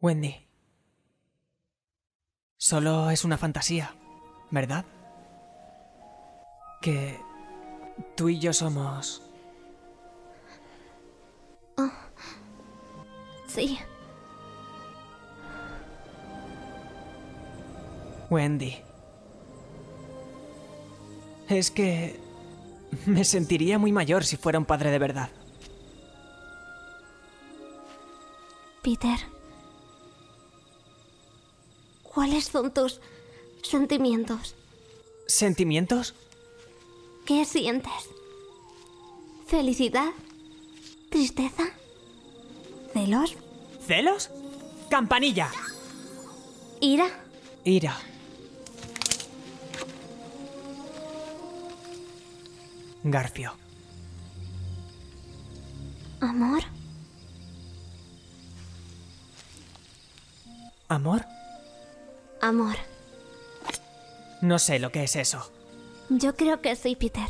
Wendy. Solo es una fantasía, ¿verdad? Que tú y yo somos... Sí. Wendy. Es que... Me sentiría muy mayor si fuera un padre de verdad. Peter. ¿Cuáles son tus sentimientos? ¿Sentimientos? ¿Qué sientes? ¿Felicidad? ¿Tristeza? ¿Celos? ¿Celos? ¡Campanilla! ¿Ira? Ira. Garfio. ¿Amor? ¿Amor? Amor. No sé lo que es eso. Yo creo que sí, Peter.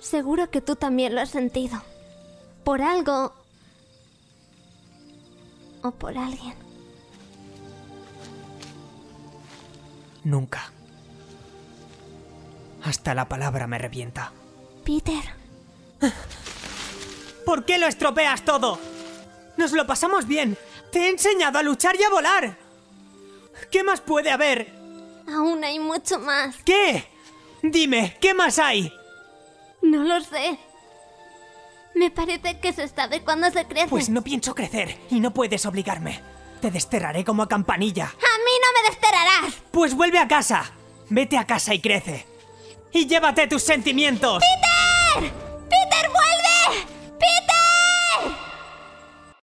Seguro que tú también lo has sentido. Por algo... O por alguien. Nunca. Hasta la palabra me revienta. Peter. ¿Por qué lo estropeas todo? Nos lo pasamos bien. Te he enseñado a luchar y a volar. ¿Qué más puede haber? Aún hay mucho más. ¿Qué? Dime, ¿qué más hay? No lo sé. Me parece que se sabe cuándo se crece. Pues no pienso crecer y no puedes obligarme. Te desterraré como a campanilla. ¡A mí no me desterrarás! Pues vuelve a casa. Vete a casa y crece. Y llévate tus sentimientos. ¡Peter!